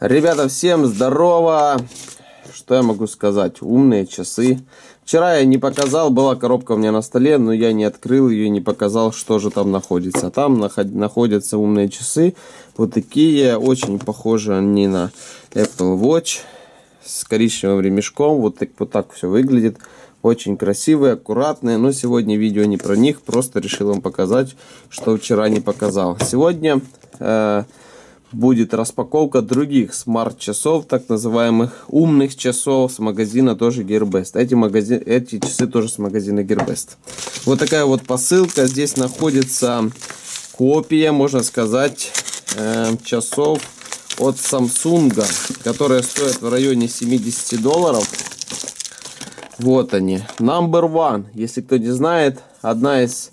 Ребята, всем здорово! Что я могу сказать? Умные часы. Вчера я не показал, была коробка у меня на столе, но я не открыл ее, не показал, что же там находится. Там находятся умные часы. Вот такие, очень похожи они на Apple Watch. С коричневым ремешком. Вот так, вот так все выглядит. Очень красивые, аккуратные. Но сегодня видео не про них. Просто решил вам показать, что вчера не показал. Сегодня... Э, будет распаковка других смарт-часов, так называемых умных часов с магазина тоже Gearbest. Эти, магазин, эти часы тоже с магазина Gearbest. Вот такая вот посылка. Здесь находится копия, можно сказать, э, часов от Samsung, которые стоят в районе 70 долларов. Вот они. Number one. Если кто не знает, одна из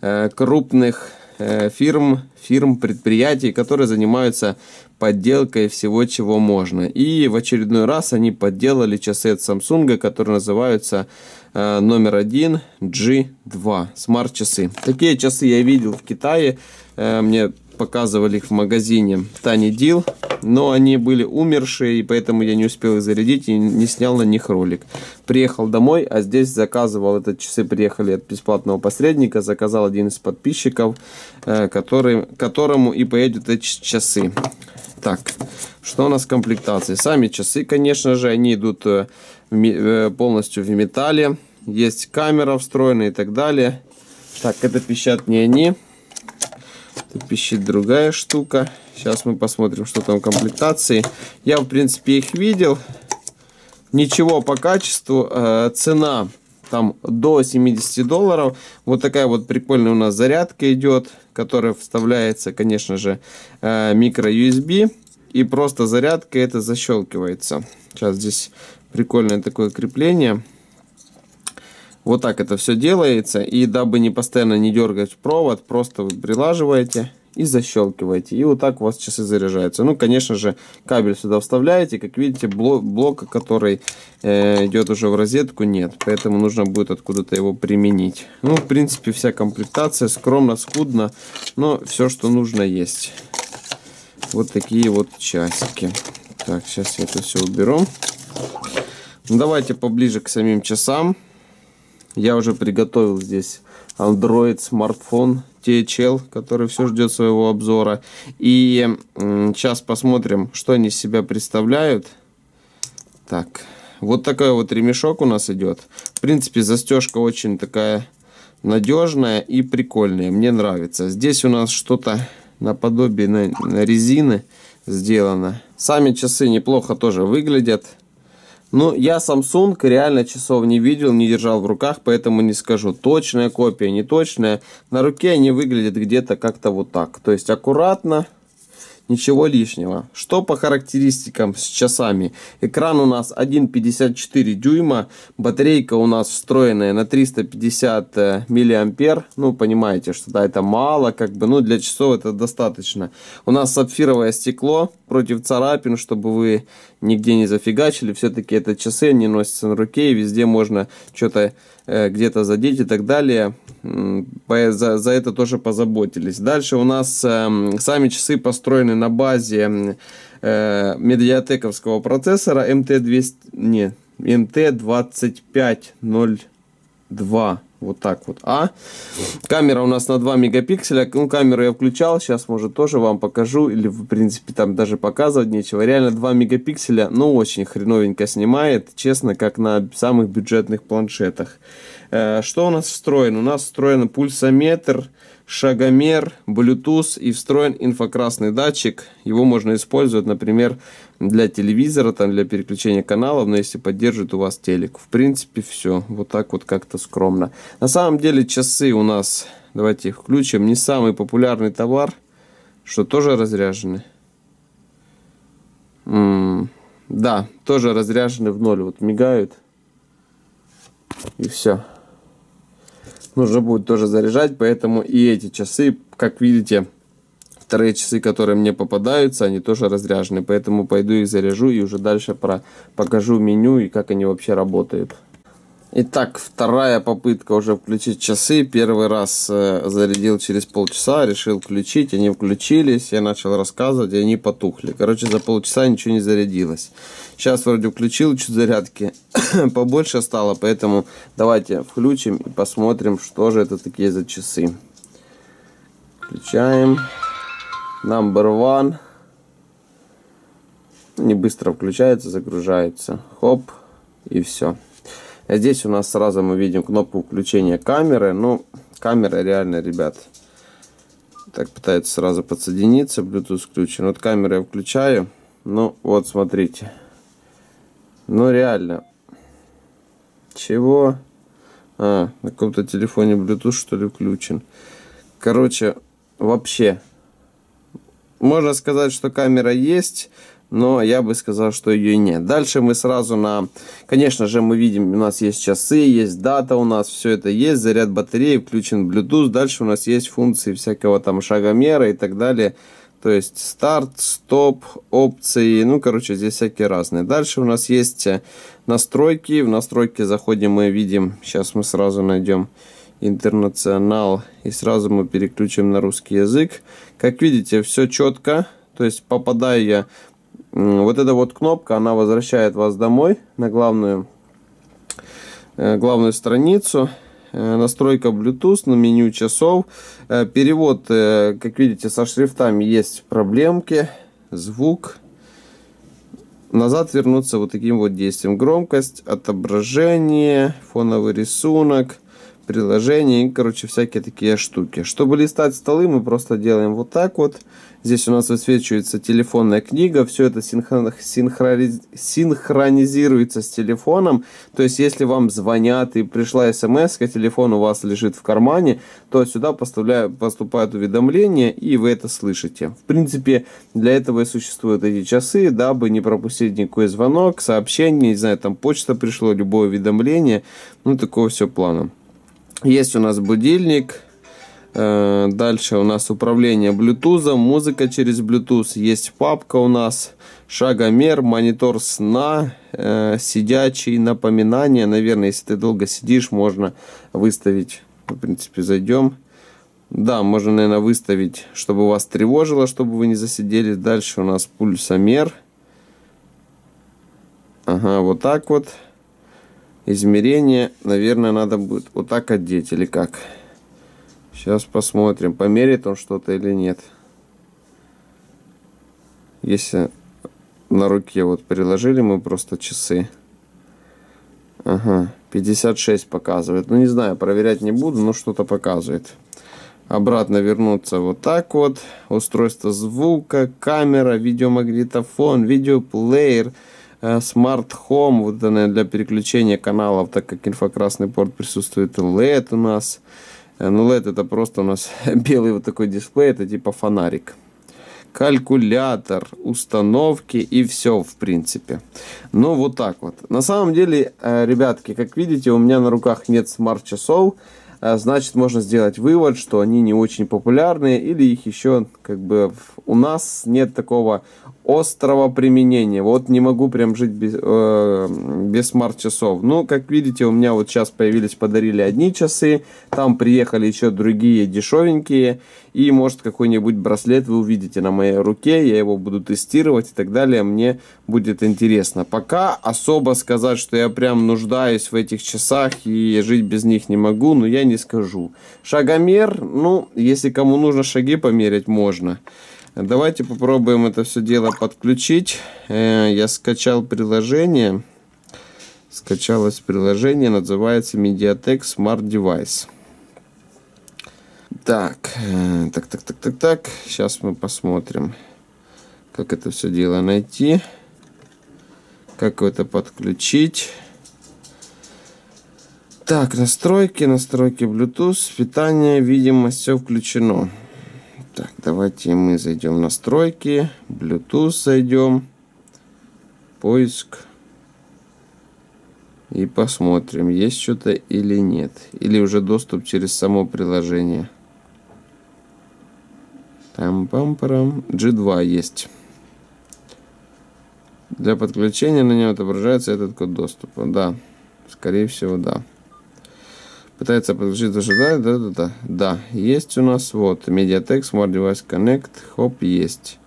э, крупных фирм, фирм, предприятий, которые занимаются подделкой всего, чего можно. И в очередной раз они подделали часы от Samsung, которые называются э, номер один G2 смарт-часы. Такие часы я видел в Китае. Э, мне показывали их в магазине Tiny Deal, но они были умершие, и поэтому я не успел их зарядить и не снял на них ролик. Приехал домой, а здесь заказывал, это часы приехали от бесплатного посредника, заказал один из подписчиков, э, который, которому и поедут эти часы. Так, что у нас в комплектации? Сами часы, конечно же, они идут э, э, полностью в металле. Есть камера встроенная и так далее. Так, это пищат не они. Тут пищит другая штука. Сейчас мы посмотрим, что там комплектации. Я, в принципе, их видел. Ничего по качеству. Э, цена там до 70 долларов. Вот такая вот прикольная у нас зарядка идет, которая вставляется, конечно же, э, микро USB. И просто зарядка это защелкивается. Сейчас здесь прикольное такое крепление. Вот так это все делается. И дабы не постоянно не дергать провод, просто прилаживаете и защелкиваете. И вот так у вас часы заряжаются. Ну, конечно же, кабель сюда вставляете. Как видите, блок, блока, который э, идет уже в розетку, нет. Поэтому нужно будет откуда-то его применить. Ну, в принципе, вся комплектация скромно, скудно. Но все, что нужно, есть. Вот такие вот часики. Так, сейчас я это все уберу. Давайте поближе к самим часам. Я уже приготовил здесь Android смартфон THL, который все ждет своего обзора. И сейчас посмотрим, что они из себя представляют. Так, вот такой вот ремешок у нас идет. В принципе, застежка очень такая надежная и прикольная. Мне нравится. Здесь у нас что-то наподобие на, на резины сделано. Сами часы неплохо тоже выглядят. Ну, я Samsung реально часов не видел, не держал в руках, поэтому не скажу. Точная копия, не точная. На руке они выглядят где-то как-то вот так. То есть аккуратно, ничего лишнего. Что по характеристикам с часами? Экран у нас 1,54 дюйма, батарейка у нас встроенная на 350 э, миллиампер. Ну, понимаете, что да, это мало, как бы, ну, для часов это достаточно. У нас сапфировое стекло против царапин, чтобы вы нигде не зафигачили. Все-таки это часы, они носятся на руке, и везде можно что-то э, где-то задеть и так далее. За, за это тоже позаботились. Дальше у нас э, сами часы построены на базе э, медиатековского процессора MT200, не, MT2502 вот так вот. А камера у нас на 2 мегапикселя. Ну, камеру я включал. Сейчас, может, тоже вам покажу. Или, в принципе, там даже показывать нечего. Реально 2 мегапикселя, ну, очень хреновенько снимает. Честно, как на самых бюджетных планшетах. Э, что у нас встроено? У нас встроен пульсометр шагомер, Bluetooth и встроен инфракрасный датчик. Его можно использовать, например, для телевизора, там, для переключения каналов, но если поддерживает у вас телек. В принципе, все. Вот так вот как-то скромно. На самом деле часы у нас, давайте их включим, не самый популярный товар, что тоже разряжены. М -м да, тоже разряжены в ноль. Вот мигают. И все нужно будет тоже заряжать, поэтому и эти часы, как видите, вторые часы, которые мне попадаются, они тоже разряжены, поэтому пойду их заряжу и уже дальше про покажу меню и как они вообще работают. Итак, вторая попытка уже включить часы. Первый раз э, зарядил через полчаса, решил включить, они включились, я начал рассказывать, и они потухли. Короче, за полчаса ничего не зарядилось. Сейчас вроде включил чуть зарядки, побольше стало, поэтому давайте включим и посмотрим, что же это такие за часы. Включаем. Number one. Не быстро включается, загружается. Хоп, и все. А здесь у нас сразу мы видим кнопку включения камеры. Ну, камера реально, ребят, так пытается сразу подсоединиться. Bluetooth включен. Вот камеру я включаю. Ну, вот смотрите. Ну, реально. Чего? А, на каком-то телефоне Bluetooth, что ли, включен. Короче, вообще. Можно сказать, что камера есть но я бы сказал, что ее нет. Дальше мы сразу на... Конечно же, мы видим, у нас есть часы, есть дата у нас, все это есть, заряд батареи, включен Bluetooth. Дальше у нас есть функции всякого там шагомера и так далее. То есть старт, стоп, опции, ну, короче, здесь всякие разные. Дальше у нас есть э, настройки. В настройки заходим, мы видим, сейчас мы сразу найдем интернационал и сразу мы переключим на русский язык. Как видите, все четко. То есть попадаю я вот эта вот кнопка, она возвращает вас домой на главную, э, главную страницу. Э, настройка Bluetooth на меню часов. Э, перевод, как видите, со шрифтами есть проблемки. Звук. Назад вернуться вот таким вот действием. Громкость, отображение, фоновый рисунок, приложение и, короче, всякие такие штуки. Чтобы листать столы, мы просто делаем вот так вот. Здесь у нас высвечивается телефонная книга, все это синхронизируется с телефоном. То есть, если вам звонят и пришла смс, телефон у вас лежит в кармане, то сюда поступают уведомления, и вы это слышите. В принципе, для этого и существуют эти часы, дабы не пропустить никакой звонок, сообщение, не знаю, там почта пришло, любое уведомление. Ну, такого все плана. Есть у нас будильник, Э, дальше у нас управление Bluetooth, музыка через Bluetooth. Есть папка у нас, шагомер, монитор сна, э, сидячий, напоминание. Наверное, если ты долго сидишь, можно выставить. В принципе, зайдем. Да, можно, наверное, выставить, чтобы вас тревожило, чтобы вы не засиделись. Дальше у нас пульсомер. Ага, вот так вот. Измерение, наверное, надо будет вот так одеть или как. Сейчас посмотрим, померит он что-то или нет. Если на руке вот приложили мы просто часы. Ага, 56 показывает. Ну, не знаю, проверять не буду, но что-то показывает. Обратно вернуться вот так вот. Устройство звука, камера, видеомагнитофон, видеоплеер, э, смарт home. Вот она для переключения каналов, так как инфракрасный порт присутствует LED у нас. Э, ну, LED это просто у нас белый вот такой дисплей, это типа фонарик. Калькулятор, установки и все, в принципе. Ну, вот так вот. На самом деле, э, ребятки, как видите, у меня на руках нет смарт-часов. Э, значит, можно сделать вывод, что они не очень популярны или их еще как бы у нас нет такого острого применения. Вот не могу прям жить без, э, без смарт-часов. Ну, как видите, у меня вот сейчас появились, подарили одни часы, там приехали еще другие дешевенькие, и может какой-нибудь браслет вы увидите на моей руке, я его буду тестировать и так далее, мне будет интересно. Пока особо сказать, что я прям нуждаюсь в этих часах и жить без них не могу, но я не скажу. Шагомер, ну, если кому нужно шаги померить, можно. Давайте попробуем это все дело подключить. Э, я скачал приложение. Скачалось приложение, называется Mediatek Smart Device. Так, э, так, так, так, так, так. Сейчас мы посмотрим, как это все дело найти. Как это подключить. Так, настройки, настройки Bluetooth, питание, видимость, все включено. Так, давайте мы зайдем в настройки, Bluetooth зайдем, поиск. И посмотрим, есть что-то или нет. Или уже доступ через само приложение. Там пам парам G2 есть. Для подключения на него отображается этот код доступа. Да. Скорее всего, да. Пытается подключить даже, да, да, да, да. Да, есть у нас, вот, Mediatek Smart Device Connect, хоп, есть.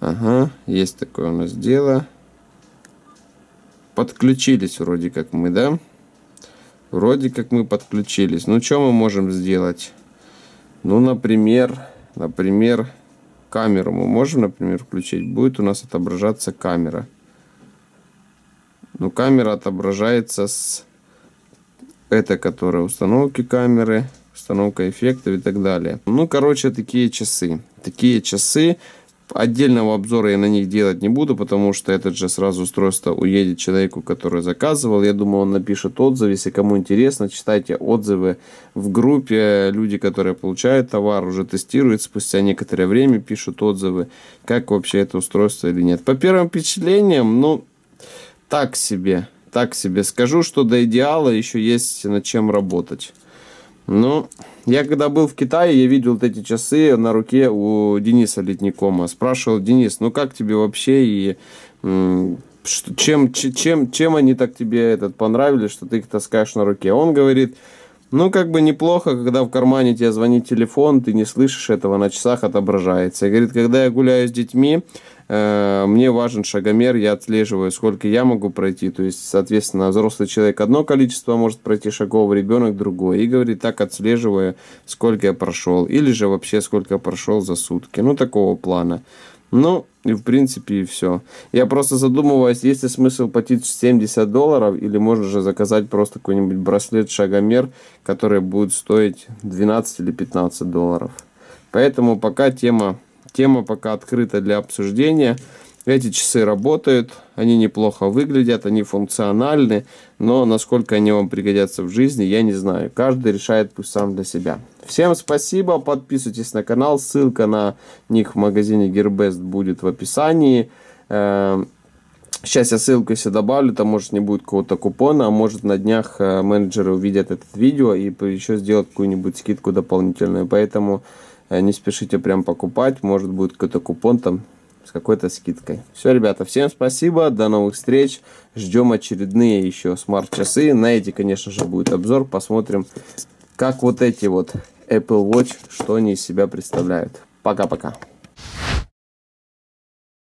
Ага, есть такое у нас дело. Подключились вроде как мы, да? Вроде как мы подключились. Ну, что мы можем сделать? Ну, например, например, камеру мы можем, например, включить. Будет у нас отображаться камера. Ну, камера отображается с это, которая установки камеры, установка эффектов и так далее. Ну, короче, такие часы. Такие часы. Отдельного обзора я на них делать не буду, потому что этот же сразу устройство уедет человеку, который заказывал. Я думаю, он напишет отзыв. Если кому интересно, читайте отзывы в группе. Люди, которые получают товар, уже тестируют, спустя некоторое время пишут отзывы, как вообще это устройство или нет. По первым впечатлениям, ну, так себе так себе скажу, что до идеала еще есть над чем работать. Ну, я когда был в Китае, я видел вот эти часы на руке у Дениса Летникома. Спрашивал, Денис, ну как тебе вообще и чем, чем, чем они так тебе этот понравились, что ты их таскаешь на руке? Он говорит, ну, как бы неплохо, когда в кармане тебе звонит телефон, ты не слышишь этого, на часах отображается. И говорит, когда я гуляю с детьми, мне важен шагомер, я отслеживаю, сколько я могу пройти. То есть, соответственно, взрослый человек одно количество может пройти шагов, ребенок другое. И говорит, так отслеживая, сколько я прошел. Или же вообще, сколько я прошел за сутки. Ну, такого плана. Ну, и в принципе и все. Я просто задумываюсь, есть ли смысл платить 70 долларов, или можно же заказать просто какой-нибудь браслет-шагомер, который будет стоить 12 или 15 долларов. Поэтому пока тема Тема пока открыта для обсуждения. Эти часы работают, они неплохо выглядят, они функциональны, но насколько они вам пригодятся в жизни, я не знаю. Каждый решает пусть сам для себя. Всем спасибо, подписывайтесь на канал, ссылка на них в магазине Gearbest будет в описании. Эм, сейчас я ссылку если добавлю, там может не будет какого-то купона, а может на днях э, менеджеры увидят это видео и еще сделать какую-нибудь скидку дополнительную. Поэтому не спешите прям покупать, может будет какой-то купон там с какой-то скидкой. Все, ребята, всем спасибо, до новых встреч. Ждем очередные еще смарт-часы. На эти, конечно же, будет обзор. Посмотрим, как вот эти вот Apple Watch, что они из себя представляют. Пока-пока.